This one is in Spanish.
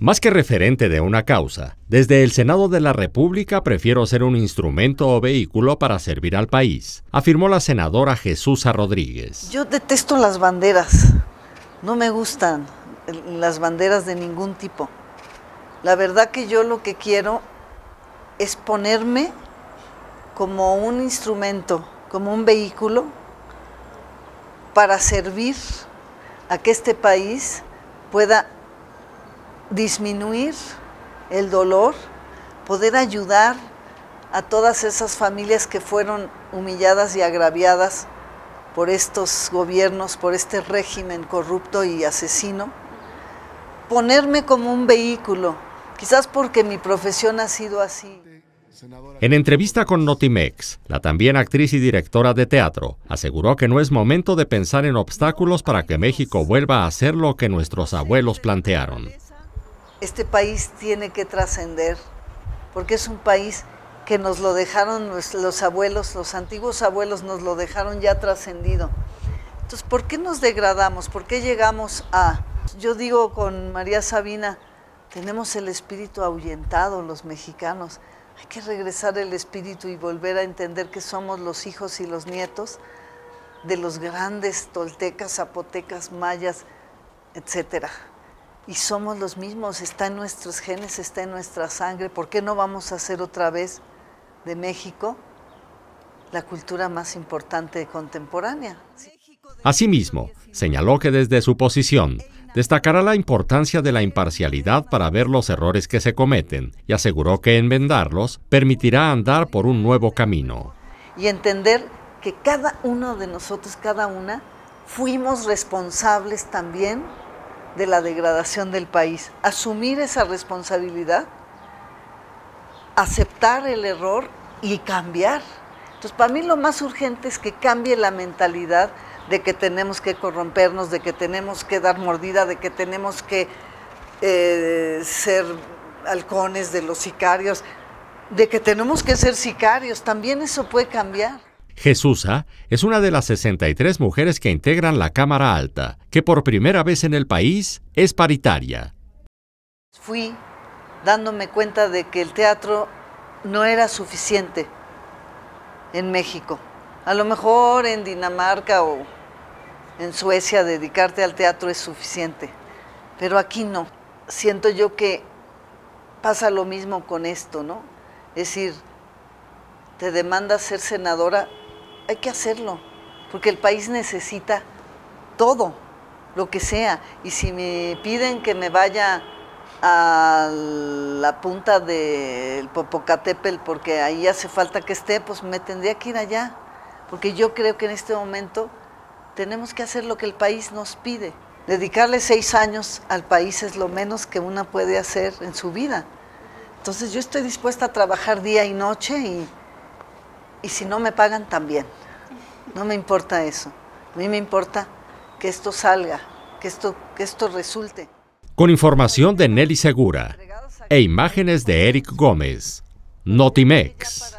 Más que referente de una causa, desde el Senado de la República prefiero ser un instrumento o vehículo para servir al país, afirmó la senadora Jesús Rodríguez. Yo detesto las banderas, no me gustan las banderas de ningún tipo. La verdad que yo lo que quiero es ponerme como un instrumento, como un vehículo para servir a que este país pueda disminuir el dolor, poder ayudar a todas esas familias que fueron humilladas y agraviadas por estos gobiernos, por este régimen corrupto y asesino, ponerme como un vehículo, quizás porque mi profesión ha sido así. En entrevista con Notimex, la también actriz y directora de teatro aseguró que no es momento de pensar en obstáculos para que México vuelva a hacer lo que nuestros abuelos plantearon este país tiene que trascender, porque es un país que nos lo dejaron los abuelos, los antiguos abuelos nos lo dejaron ya trascendido. Entonces, ¿por qué nos degradamos? ¿Por qué llegamos a... Yo digo con María Sabina, tenemos el espíritu ahuyentado los mexicanos. Hay que regresar el espíritu y volver a entender que somos los hijos y los nietos de los grandes toltecas, zapotecas, mayas, etcétera y somos los mismos, está en nuestros genes, está en nuestra sangre. ¿Por qué no vamos a hacer otra vez de México la cultura más importante contemporánea? Asimismo, señaló que desde su posición destacará la importancia de la imparcialidad para ver los errores que se cometen y aseguró que enmendarlos permitirá andar por un nuevo camino. Y entender que cada uno de nosotros, cada una, fuimos responsables también de la degradación del país. Asumir esa responsabilidad, aceptar el error y cambiar. Entonces, para mí lo más urgente es que cambie la mentalidad de que tenemos que corrompernos, de que tenemos que dar mordida, de que tenemos que eh, ser halcones de los sicarios, de que tenemos que ser sicarios. También eso puede cambiar. Jesusa es una de las 63 mujeres que integran la Cámara Alta, que por primera vez en el país es paritaria. Fui dándome cuenta de que el teatro no era suficiente en México. A lo mejor en Dinamarca o en Suecia dedicarte al teatro es suficiente, pero aquí no. Siento yo que pasa lo mismo con esto, ¿no? Es decir, te demanda ser senadora hay que hacerlo, porque el país necesita todo, lo que sea. Y si me piden que me vaya a la punta del Popocatépetl porque ahí hace falta que esté, pues me tendría que ir allá, porque yo creo que en este momento tenemos que hacer lo que el país nos pide. Dedicarle seis años al país es lo menos que una puede hacer en su vida. Entonces yo estoy dispuesta a trabajar día y noche y y si no me pagan también. No me importa eso. A mí me importa que esto salga, que esto, que esto resulte. Con información de Nelly Segura e imágenes de Eric Gómez, Notimex.